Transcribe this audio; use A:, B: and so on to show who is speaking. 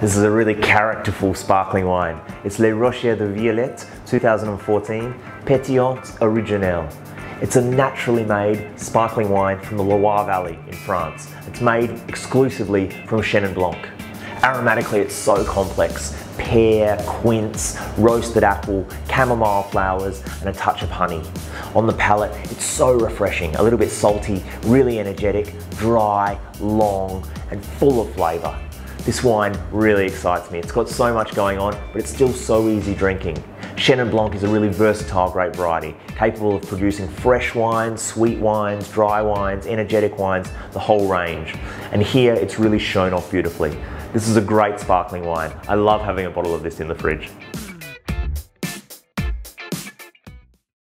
A: This is a really characterful sparkling wine. It's Le Rocher de Violette 2014 Pétillant Original. It's a naturally made sparkling wine from the Loire Valley in France. It's made exclusively from Chenin Blanc. Aromatically, it's so complex. Pear, quince, roasted apple, chamomile flowers, and a touch of honey. On the palate, it's so refreshing, a little bit salty, really energetic, dry, long, and full of flavor. This wine really excites me. It's got so much going on, but it's still so easy drinking. Chenin Blanc is a really versatile grape variety, capable of producing fresh wines, sweet wines, dry wines, energetic wines, the whole range. And here it's really shown off beautifully. This is a great sparkling wine. I love having a bottle of this in the fridge.